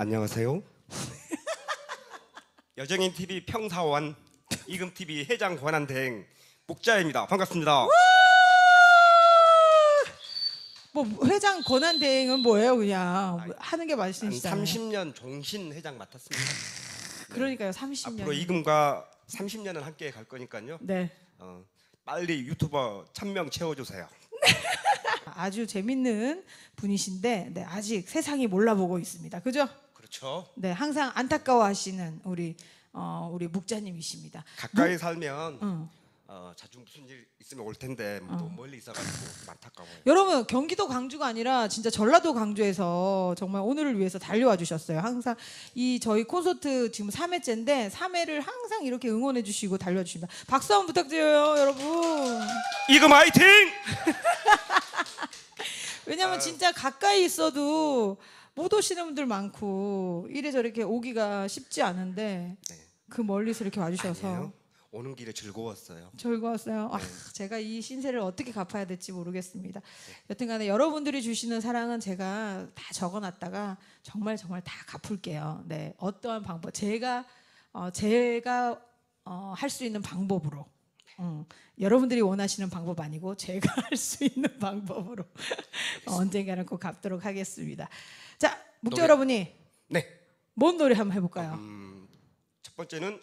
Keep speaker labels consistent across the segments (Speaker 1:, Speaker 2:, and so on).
Speaker 1: 안녕하세요. 여정인 TV 평사원 이금 TV 회장 권한 대행 목자입니다. 반갑습니다.
Speaker 2: 뭐 회장 권한 대행은 뭐예요, 그냥 하는
Speaker 1: 게한
Speaker 2: 말씀이시잖아요.
Speaker 1: 30년 종신 회장 맡았습니다.
Speaker 2: 그러니까요, 30년.
Speaker 1: 앞으로 이금과 30년은 함께 갈 거니까요.
Speaker 2: 네.
Speaker 1: 어, 빨리 유튜버 1000명 채워주세요.
Speaker 2: 아주 재밌는 분이신데 네, 아직 세상이 몰라보고 있습니다. 그죠?
Speaker 1: 그렇죠.
Speaker 2: 네, 항상 안타까워하시는 우리 어, 우리 묵자님이십니다.
Speaker 1: 가까이 살면
Speaker 2: 응.
Speaker 1: 어, 자주 무슨 일 있으면 올 텐데 또 멀리 있어가지고 안타까워요.
Speaker 2: 여러분 경기도 광주가 아니라 진짜 전라도 광주에서 정말 오늘을 위해서 달려와 주셨어요. 항상 이 저희 콘서트 지금 3회째인데 3회를 항상 이렇게 응원해 주시고 달려 주십니다. 박수 한번 부탁드려요, 여러분.
Speaker 1: 이금 화이팅!
Speaker 2: 왜냐면 진짜 가까이 있어도 못 오시는 분들 많고 이래저래 이렇게 오기가 쉽지 않은데
Speaker 1: 네.
Speaker 2: 그 멀리서 이렇게 와주셔서
Speaker 1: 아니에요. 오는 길에 즐거웠어요.
Speaker 2: 즐거웠어요. 아, 제가 이 신세를 어떻게 갚아야 될지 모르겠습니다. 여튼간에 여러분들이 주시는 사랑은 제가 다 적어놨다가 정말 정말 다 갚을게요. 네, 어떠한 방법 제가 어, 제가 어, 할 수 있는 방법으로. 음, 여러분들이 원하시는 방법 아니고 제가 할 수 있는 방법으로 어, 언젠가는 꼭 갚도록 하겠습니다. 자,
Speaker 1: 노래.
Speaker 2: 여러분이
Speaker 1: 네.
Speaker 2: 뭔 노래 한번 해볼까요?
Speaker 1: 음, 첫 번째는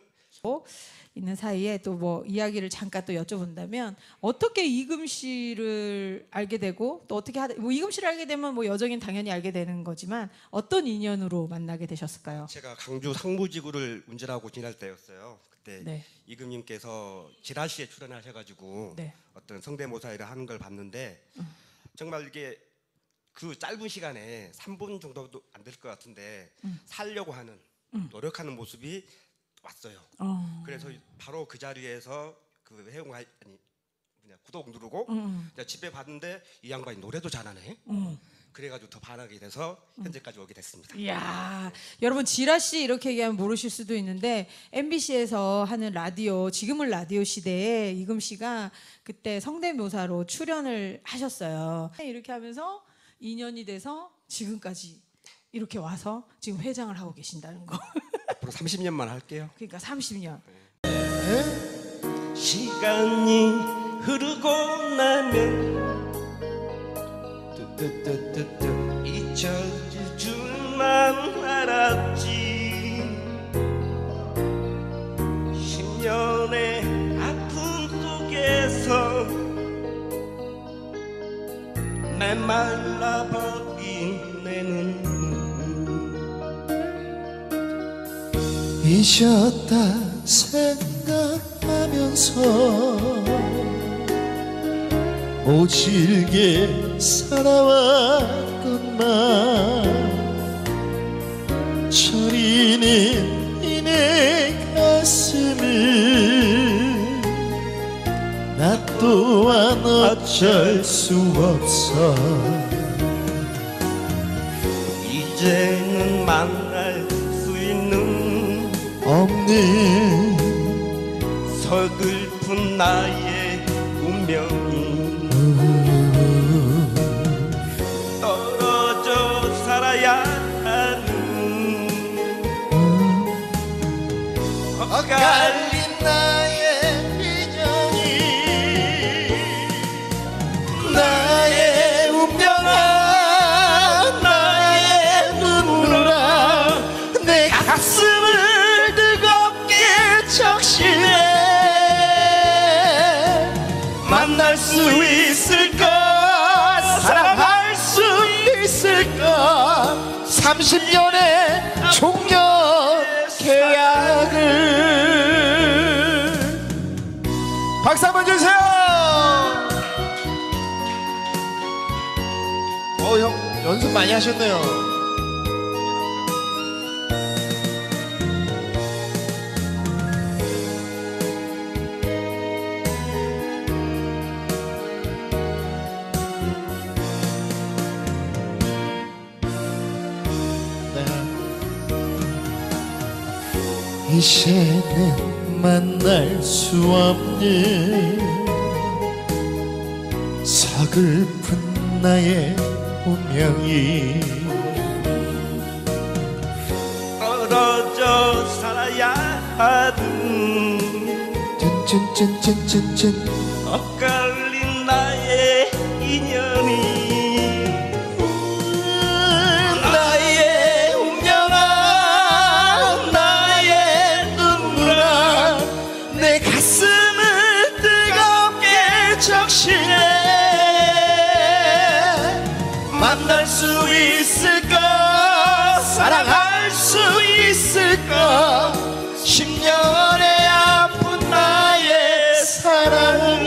Speaker 2: 있는 사이에 또 뭐 이야기를 잠깐 또 여쭤본다면 어떻게 이금 씨를 알게 되고 또 어떻게 하다 뭐 이금 씨를 알게 되면 뭐 여정인 당연히 알게 되는 거지만 어떤 인연으로 만나게 되셨을까요?
Speaker 1: 제가 강주 상무지구를 운전하고 지날 때였어요. 그때
Speaker 2: 네.
Speaker 1: 이금님께서 지라시에 출연하셔가지고
Speaker 2: 네.
Speaker 1: 어떤 성대모사 일을 하는 걸 봤는데 정말 이게 그 짧은 시간에 3분 정도도 안 될 것 같은데 살려고 하는 노력하는 모습이 왔어요.
Speaker 2: 어.
Speaker 1: 그래서 바로 그 자리에서 그 회원 가 아니 그냥 구독 누르고
Speaker 2: 음.
Speaker 1: 이제 집에 봤는데 이 양반이 노래도 잘하네.
Speaker 2: 음.
Speaker 1: 그래가지고 더 반하게 돼서 현재까지 오게 됐습니다.
Speaker 2: 이야, 여러분 지라 씨 이렇게 얘기하면 모르실 수도 있는데 MBC에서 하는 라디오 지금은 라디오 시대에 이금 씨가 그때 성대묘사로 출연을 하셨어요. 이렇게 하면서 인연이 돼서 지금까지 이렇게 와서 지금 회장을 하고 계신다는 거.
Speaker 1: 앞으로 30년만 할게요.
Speaker 2: 그러니까 30년.
Speaker 1: 시간이 흐르고 나면 뚜뚜뚜뚜뚜 잊혀질 줄만 알았지 10년의 아픔 속에서 메말라 버린 내 눈.
Speaker 3: 잊었다 생각하면서 오질게 살아왔건만 저리는 이내 가슴을 나 또한 어쩔 수 없어.
Speaker 1: 이제는 있는
Speaker 3: 없는
Speaker 1: 서글픈 나의 운명이 떨어져 살아야 하는 엇갈린
Speaker 3: 나 있을까? 사랑할 수 있을까? 30년의 종려 계약을. 박수 한번 주세요. 어형 연습 많이 하셨네요 이제는 만날 수 없는 서글픈 나의 운명이
Speaker 1: 떨어져 살아야 하는
Speaker 3: 짠짠짠짠짠짠
Speaker 1: 있을까 사랑할 수 있을까 10년의 아픈 나의 사랑을